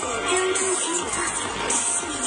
我将重新发掘